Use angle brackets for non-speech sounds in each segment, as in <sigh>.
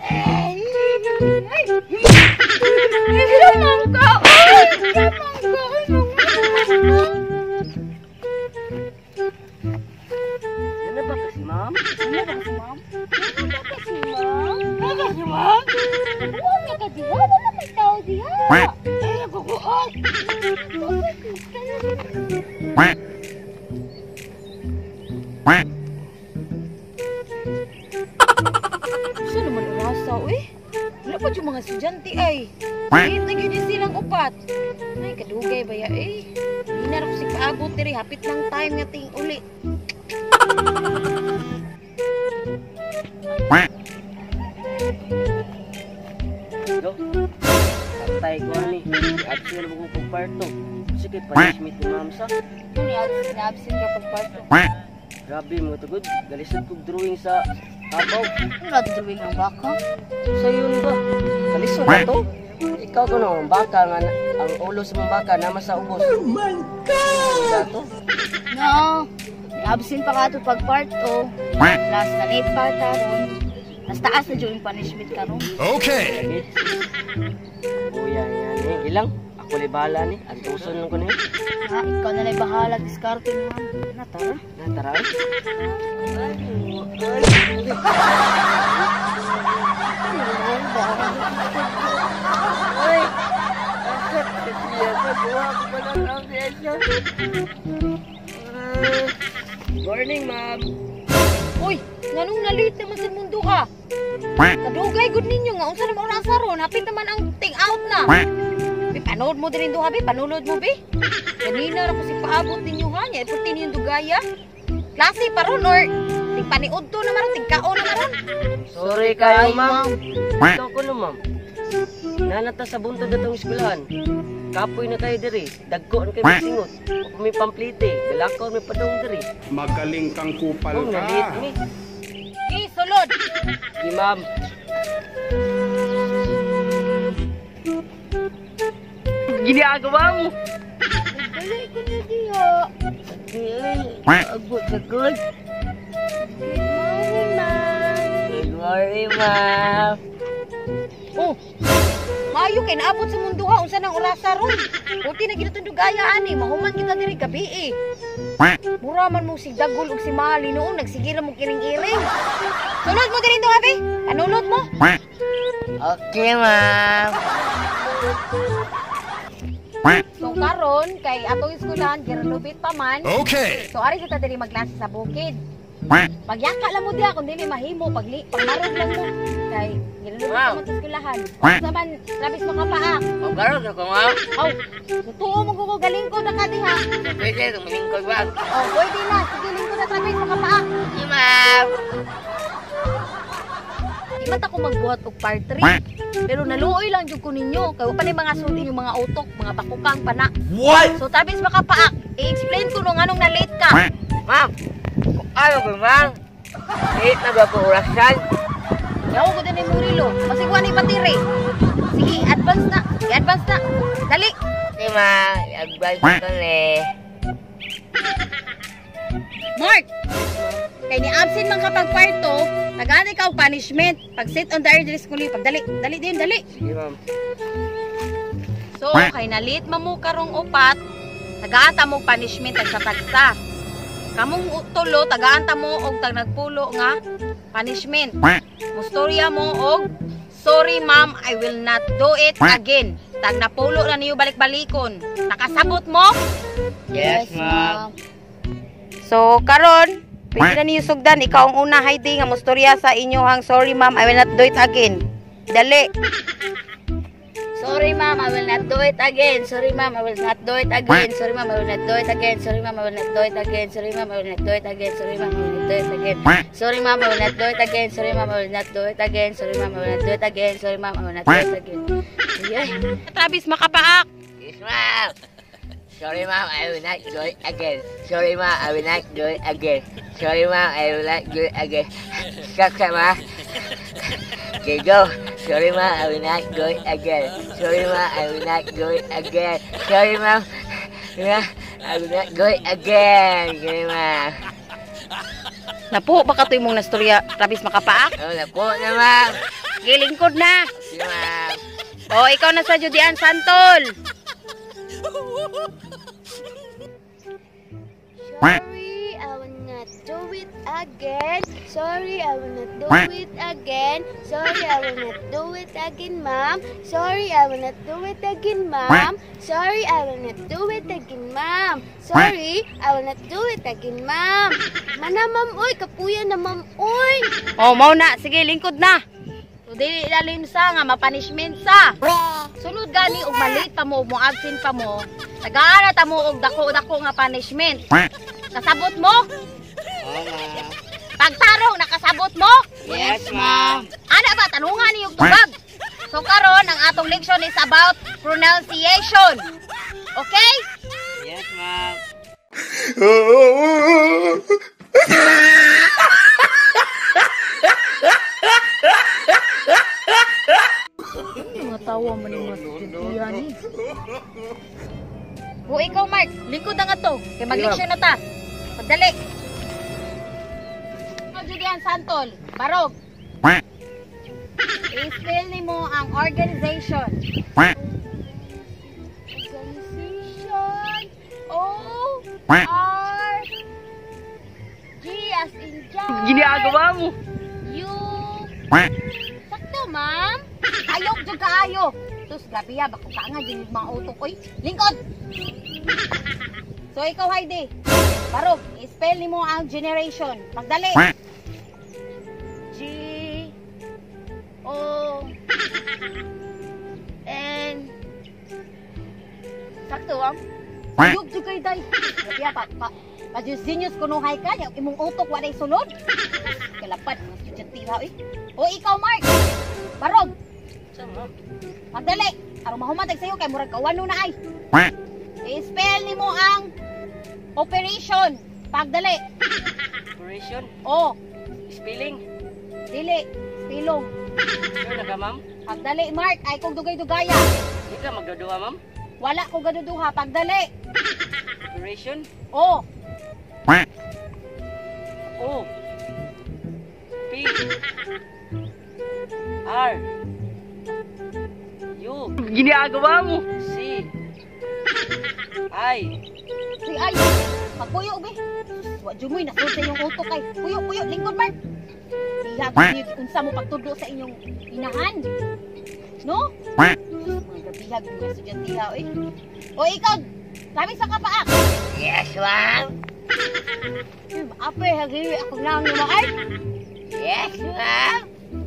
and Ako si kaabot diri. Hapit ng time nga ting uli. Go. Patay ko ani. Sila mo kong parto. Sige, punishment ni ma'am sa. Ni Alex na absent ka pagparto? Grabe mo tugod. Galisod kong drawing sa kabaw. Natin drawing ng baka? Sa yun ba? Kalisod na to. Ikaw ko no, ang baka nga, ang ulo sa mga baka naman sa ubos. Oh my God! No. Absent pa ka ito pagparto. Last na late pa karon. Mas taas na yung punishment karon. Okay. Kuya, yan eh. Ilang? Ako libala ni. Ang tuson lang ko na yun. Ha, ikaw na lang bahala diskarte mo. Na tara. Natara. <laughs> Ay! Bakit kasi yan? Magawa ko pa ng foundation. Ah, Morning, ma'am. Uy, nganong na-late naman sa mundo ka? Kadugay gud ninyo nga unsa naman oras ron? Hapit naman ang ting out na. Bi panood mo din duha bi, panulod mo bi. Kanina ra ko si paabot ninyo ha, nya iputi ninyo dugaya. Klase pa ron or tig paniud to naman ron, tig kaon naman ron. Sorry kayo, ma'am. Ito ko no, ma'am. Nanata sa buntod na itong eskwelahan. Kapoy na kayo diri. Dagko na kayo magsingot. Kung may pamplite, galakaw may padong diri. Magaling kang kupal Kung ka. nalit ni. Gi sulod. Di, ma'am. Ginagawa mo. Dali ko na diha. Ay, agot sa good. Good morning, ma'am. Good morning, ma'am. Oh. Maayo kay naabot sa mundo ha unsa nang orasa ron. Puti na gid dugaya ani, mahuman kita diri gabi eh. Mura man mo si Dagol ug si Mali noon nagsigila mo kiring-iring. Sunod mo diri to abi. Anulot mo. Okay, ma'am. So karon kay atong eskwelahan girlubit pa man. Okay. So ari kita diri magklase sa bukid. Pagyaka lang mo diya, kung dili mahimo, pagli, pagmarog lang mo. Kay, ginanong wow. mo tiskulahan. Naman, labis mo ka pa ah. Pagmarog na ko nga. Aw, tutuo mo ko galing ko na ka diha. Pwede, tumaling ko ba? Oh, pwede na. Sige, lingko na sabay mo ka pa ah. Sige, ma'am. Imat ako magbuhat og part 3. Pero naluoy lang jud ko ninyo kay pa ni mga sud yung mga utok, mga bakukang pana. What? So tabis makapaak. Ah? I-explain ko nung anong nalit ano ko, ma'am? Late na ba po orasan? Yawo ko din ni Murilo. Masigwa ni patire. Sige, advance na. I-advance na. Dali. Sige, ma'am. Advance ko eh. Mark! Kay ni absent man kapag parto, nagani ka punishment. Pag sit on the air diri school, pag dali, dali din, dali. Sige, ma'am. So, kay nalit mo karong upat, tagaanta mo punishment tag sa tagsa. Kamong tulo, tagaanta mo og tag nagpulo nga punishment. Mustorya mo og Sorry ma'am, I will not do it again. Tag napulo na niyo balik-balikon. Nakasabot mo? Yes, ma'am. So, karon, pwede na niyo sugdan. Ikaw ang una, Heidi, nga mustorya sa inyohang sorry ma'am, I will not do it again. Dali. I will not do it again. Sorry ma'am, I will not do it again. Sorry ma'am, I will not do it again. Sorry ma'am, I will not do it again. Sorry ma'am, I will not do it again. Sorry ma'am, I will not do it again. Sorry ma'am, I will not do it again. Sorry ma'am, I will not do it again. Sorry ma'am, I will not do it again. Sorry ma'am, I will not do it again. Sige. Travis, makapaak. Yes, ma'am. Sorry, ma'am. I will not do it again. Sorry, ma'am. I will not do it again. Sorry, ma'am. I will not do it again. Stop ma'am. Okay, go. Sorry ma, I will not go again. Sorry ma, I will not go again. Sorry ma, ma I will not go again. Sorry ma. Napo, baka ito yung mong nastorya. Rabis makapaak. Oh, napo na ma. Gilingkod na. Sorry ma. Oh, ikaw na sa Judian Santol. Sorry do it again. Sorry, I will not do it again. Sorry, I will not do it again, ma'am. Sorry, I will not do it again, ma'am. Sorry, I will not do it again, ma'am. Sorry, I will not do it again, ma'am. Mana, ma'am, oy, kapuya na, ma'am, oy. O, mau na. Sige, lingkod na. So, dili ilalim sa nga, mapunishment sa. Sunod gani, ug malit pa mo, mo absent pa mo. Tagaana ta mo og dako-dako nga punishment. Kasabot mo? Pagtarong, nakasabot mo? Yes, ma'am. Ana ba, tanungan niyo tubag. So karon ang atong leksyon is about pronunciation. Okay? Yes, ma'am. Mga tawa man yung mga studentihan ni. O ikaw, Mark, lingkod na nga to. Kaya mag-leksyon na ta. Pagdali. Julian Santol, Barog. I-spell ni mo ang organization. Organization. O, R, G as in John. Ginagawa mo. U, Sakto, ma'am. Ayok, dyan kaayo. Tus, gabi ya, bako ka nga, yung mga utok. Oy, lingkod. So, ikaw, Heidi. Barog, i-spell ni mo ang generation. Magdali. <laughs> N, Sakto, ma'am. Ayok, dyan kayo, day. Gabi ya, pa, pa, Pajus-genius kunuhay ka, yung imong utok, waday sulod. <laughs> Kalapat, mga estudyante ha, eh. O ikaw, Mark. Barog. Magdali. Aron mahumatag sa'yo, kay murag kawano na ay. I-spell ni mo ang operation. Pagdali. Operation. O, Spelling. dili. Stilong. Sure na ka, ma'am? Pagdali, Mark. Ay kong dugay-dugaya. Hindi ka magdudua, ma'am? Wala ko gaduduha. Pagdali. Operation. O, O. P. R. U. Ginagawa mo. C. I. si ay. Magpuyo, be. Wa jumoy, nasun sa inyong utok kay. Puyo, puyo. Lingkod, Mark. Diya, niyo unsa mo pagtudlo sa inyong inahan. No? Mga gabihag mga estudyante ha, eh. O ikaw, kami sa kapaak. Yes, ma'am. <laughs> Ape, hagi ako lang ni ay. Yes, ma'am.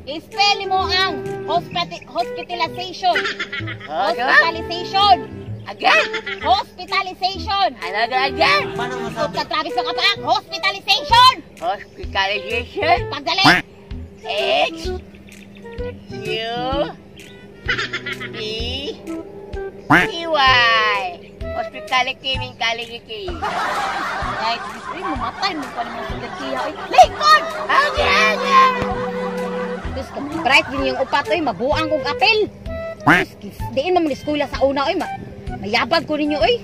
I-spell mo ang hospita- hospitalization. Okay, ma'am. Hospitalization. Again. Hospitalization. Another again. Ikot ka, Travis sa kapaak. Hospitalization. Hospitalization. Pagdali. H. U. B. T. Y. Hospitality mean kaligiki. Ay, ay, mamatay mo pa naman sa gagkiya. Ay, Lincoln! Again, again. Tapos, bright din yung upat, ay, mabuang kong apel. Diin mo mga eskwela sa una, ay, ma mayabag ko ninyo, ay.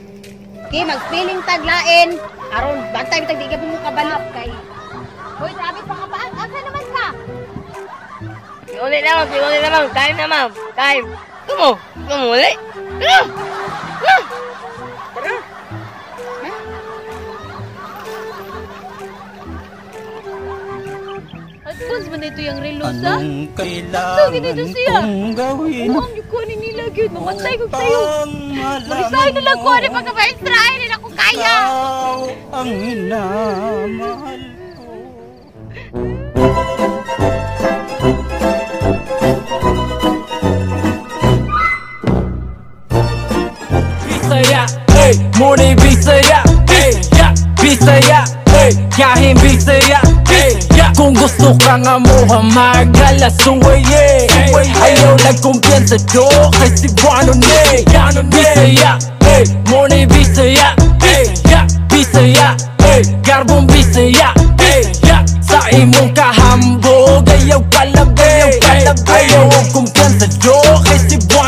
Okay, mag-spelling taglain. Aron, bantay bitag di ka mo kabalap kay. Hoy, Travis, pa ka pa? Asa naman ka? Ulit na, ma'am. Ulit na, ma'am. Time na, ma'am. Time. Kumo. Kumuli. Ano? Ano? Tara. Advance man ito yung relos, ha? Anong kailangan dito siya? kong gawin? Mukhang yung nila, yun. Mamatay ko sa'yo. Upang Marisahin na lang ko, ano pagka ma-extrahin nila ko kaya. Ikaw ang minamahal ko. Bisaya, hey, muni Bisaya, hey, yeah, Bisaya, hey, kahit Bisaya, hey, yeah. Kung gusto ka nga mo hamagala suwaye nagkumpiyansa do kay Cebuano ne Bisaya, hey, muni Bisaya, hey, yeah, Bisaya, hey, garbong Bisaya, yeah. Sa imong kahambog, ayaw kalabay, ayaw ang kumpiyansa do kay Cebuano